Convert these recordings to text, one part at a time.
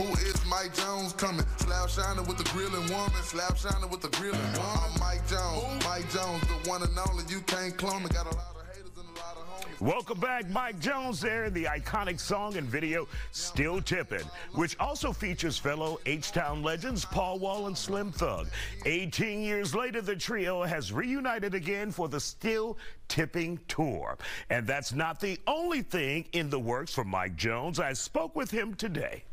Who is Mike Jones coming? Slap shining with the grilling woman. Slap shining with the grilling woman. I'm Mike Jones. Mike Jones, the one and only. You can't clone me. Got a lot of haters and a lot of homies. Welcome back, Mike Jones there, the iconic song and video Still Tippin', which also features fellow H-Town legends Paul Wall and Slim Thug. 18 years later, the trio has reunited again for the Still Tippin' Tour. And that's not the only thing in the works for Mike Jones. I spoke with him today.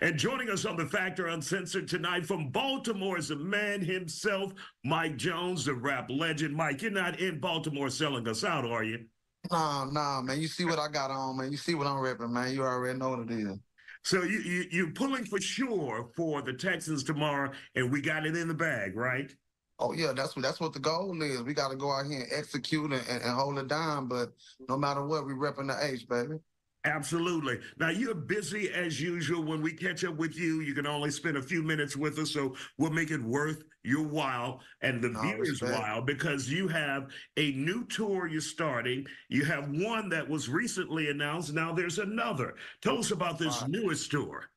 And joining us on the Factor Uncensored tonight from Baltimore is the man himself, Mike Jones, the rap legend. Mike, you're not in Baltimore selling us out, are you? Nah, nah, man. You see what I got on, man. You see what I'm repping, man. You already know what it is. So you, you you're pulling for sure for the Texans tomorrow, and we got it in the bag, right? Oh yeah, that's what that's what the goal is. We got to go out here and execute and, and, and hold it down. But no matter what, we repping the H, baby. Absolutely. Now, you're busy as usual. When we catch up with you, you can only spend a few minutes with us, so we'll make it worth your while and the No, viewers' while because you have a new tour you're starting. You have one that was recently announced. Now there's another. Tell us about this Right. newest tour.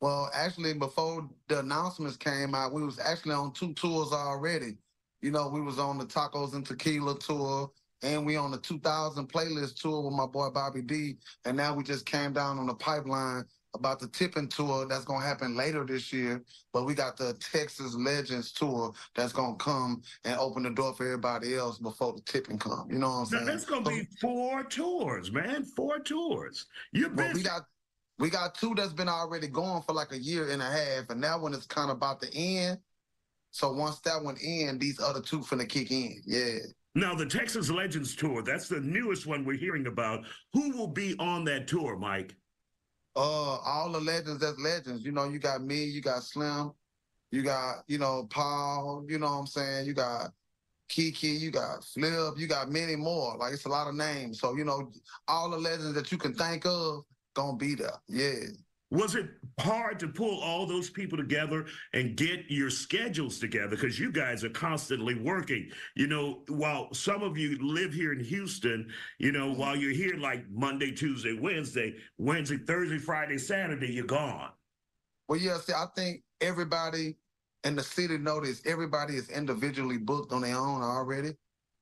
Well, actually, before the announcements came out, we was actually on two tours already. You know, we was on the Tacos and Tequila tour, and we on the 2000 playlist tour with my boy Bobby D. And now we just came down on the pipeline about the tipping tour that's gonna happen later this year. But we got the Texas Legends tour that's gonna come and open the door for everybody else before the tipping come. You know what I'm Now, saying? that's going to be four tours, man. Four tours. You're Well, we got we got two that's been already going for like a year and a half, and that one is kind of about to end. So once that one end, these other two finna kick in. Yeah. Now, the Texas Legends tour, that's the newest one we're hearing about. Who will be on that tour, Mike? Uh, all the legends that's legends. You know, you got me, you got Slim, you got you know Paul. You know what I'm saying? You got Keke, you got Flip, you got many more. Like it's a lot of names. So you know, all the legends that you can think of gonna be there. Yeah. Was it hard to pull all those people together and get your schedules together? Because you guys are constantly working. You know, while some of you live here in Houston, you know, mm-hmm. while you're here like Monday, Tuesday, Wednesday, Wednesday, Thursday, Friday, Saturday, you're gone. Well, yeah, see, I think everybody in the city noticed everybody is individually booked on their own already.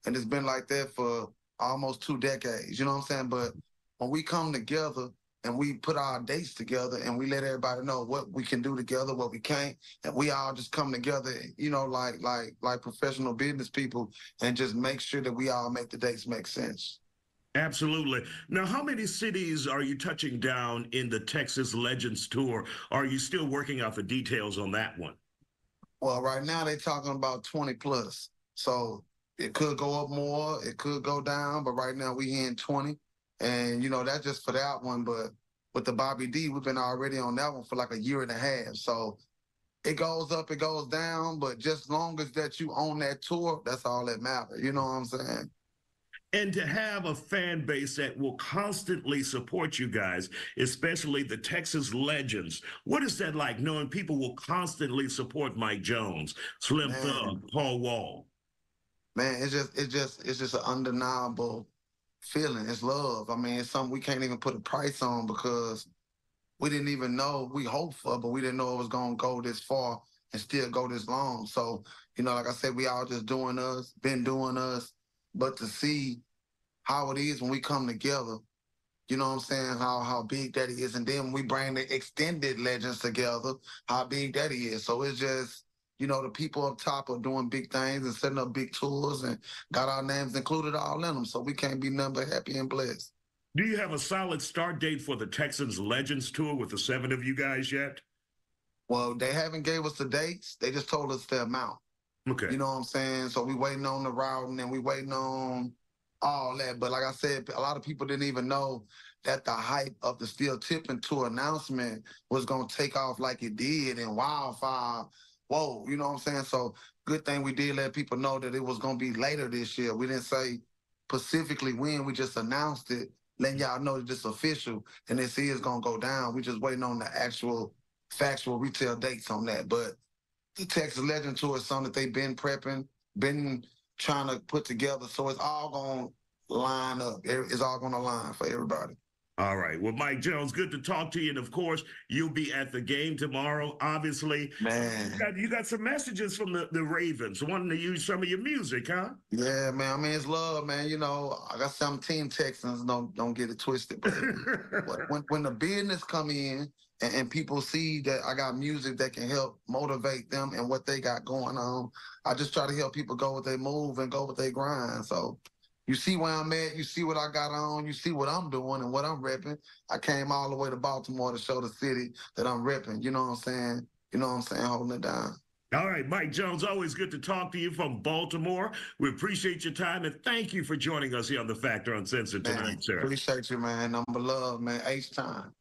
And it's been like that for almost two decades. You know what I'm saying? But when we come together and we put our dates together and we let everybody know what we can do together, what we can't, and we all just come together, you know, like like like professional business people and just make sure that we all make the dates make sense. Absolutely. Now, how many cities are you touching down in the Texas Legends Tour? Are you still working out the details on that one? Well, right now they're talking about 20 plus. So it could go up more, it could go down, but right now we're in 20. And you know, that's just for that one. But with the Bobby D, we've been already on that one for like a year and a half. So it goes up, it goes down, but just long as that you own that tour, that's all that matters. You know what I'm saying? And to have a fan base that will constantly support you guys, especially the Texas legends. What is that like knowing people will constantly support Mike Jones, Slim Thug, Paul Wall? Man, it's just it's just it's just an undeniable feeling. It's love. I mean, it's something we can't even put a price on because we didn't even know we hoped for, but we didn't know it was gonna go this far and still go this long. So, you know, like I said, we all just doing us, been doing us, but to see how it is when we come together, you know what I'm saying, how how big that is. And then we bring the extended legends together, how big that is. So it's just you know, the people up top are doing big things and setting up big tours and got our names included all in them. So we can't be nothing but happy and blessed. Do you have a solid start date for the Texans Legends Tour with the seven of you guys yet? Well, they haven't gave us the dates. They just told us the amount. Okay. You know what I'm saying? So we waiting on the routing and we waiting on all that. But like I said, a lot of people didn't even know that the hype of the Still Tippin' Tour announcement was gonna take off like it did and wildfire. Whoa, you know what I'm saying? So good thing we did let people know that it was gonna be later this year. We didn't say specifically when, we just announced it, letting y'all know that it's official and this is gonna go down. We just waiting on the actual factual retail dates on that. But the Texas Legend Tour is something that they've been prepping, been trying to put together. So it's all to line up. It's all going to line for everybody. All right. Well, Mike Jones, good to talk to you. And of course, you'll be at the game tomorrow, obviously. Man. You got, you got some messages from the, the Ravens wanting to use some of your music, huh? Yeah, man. I mean, it's love, man. You know, I got some team Texans. Don't don't get it twisted. But when when the business come in and, and people see that I got music that can help motivate them and what they got going on, I just try to help people go with their move and go with their grind. So you see where I'm at, you see what I got on, you see what I'm doing and what I'm repping. I came all the way to Baltimore to show the city that I'm repping. You know what I'm saying? You know what I'm saying? Holding it down. All right, Mike Jones, always good to talk to you from Baltimore. We appreciate your time and thank you for joining us here on The Factor Uncensored tonight, man, sir. Appreciate you, man. Number love, man. H time.